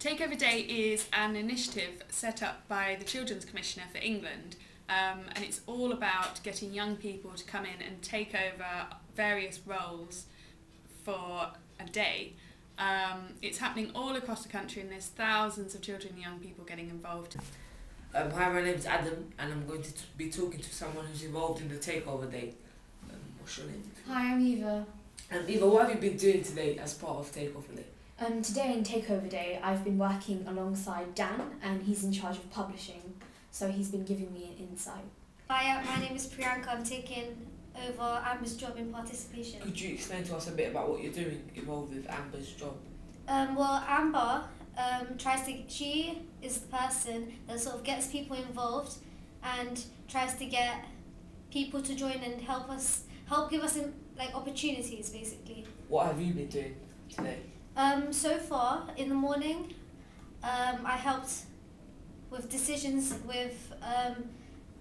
Takeover Day is an initiative set up by the Children's Commissioner for England, um, and it's all about getting young people to come in and take over various roles for a day. Um, it's happening all across the country, and there's thousands of children and young people getting involved. Um, hi, my name is Adam, and I'm going to t- be talking to someone who's involved in the takeover day. Um, what's your name? Hi, I'm Eva. And Eva, what have you been doing today as part of takeover day? Um, today in Takeover Day, I've been working alongside Dan, and he's in charge of publishing, so he's been giving me an insight. Hi, uh, my name is Priyanka. I'm taking over Amber's job in participation. Could you explain to us a bit about what you're doing involved with Amber's job? Um, well, Amber um, tries to. She is the person that sort of gets people involved and tries to get people to join and help us, help give us um, like opportunities, basically. What have you been doing today? Um, so far in the morning, um, I helped with decisions with um,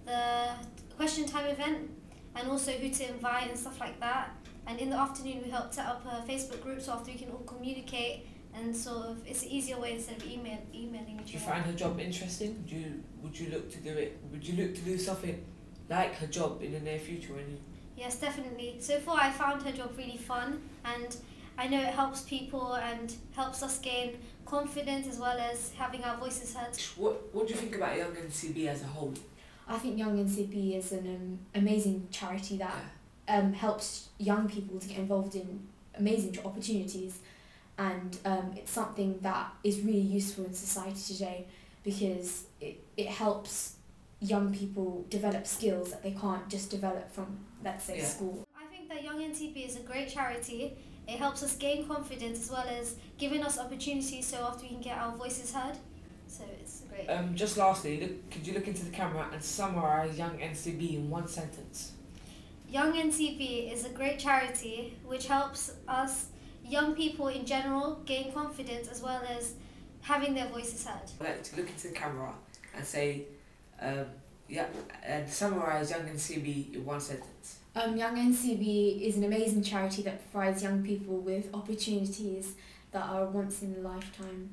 the question time event and also who to invite and stuff like that. And in the afternoon, we helped set up a Facebook group so after we can all communicate and sort of it's an easier way instead of email emailing Do you find her job interesting? Would you would you look to do it? Would you look to do something like her job in the near future? You Yes, definitely. So far, I found her job really fun, and I know it helps people and helps us gain confidence as well as having our voices heard. what what do you think about Young NCB as a whole? I think Young NCB is an um, amazing charity that um, helps young people to get involved in amazing opportunities, and um, it's something that is really useful in society today because it, it helps young people develop skills that they can't just develop from, let's say, Yeah. school. I think that Young NCB is a great charity. It helps us gain confidence as well as giving us opportunities so after we can get our voices heard. So it's great. Um, just lastly, look, could you look into the camera and summarize Young NCB in one sentence? Young NCB is a great charity which helps us, young people in general, gain confidence as well as having their voices heard. I'd like to look into the camera and say, um, yeah, and summarize Young NCB in one sentence. Um, Young NCB is an amazing charity that provides young people with opportunities that are once in a lifetime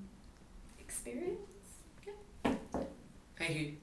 experience. Thank you.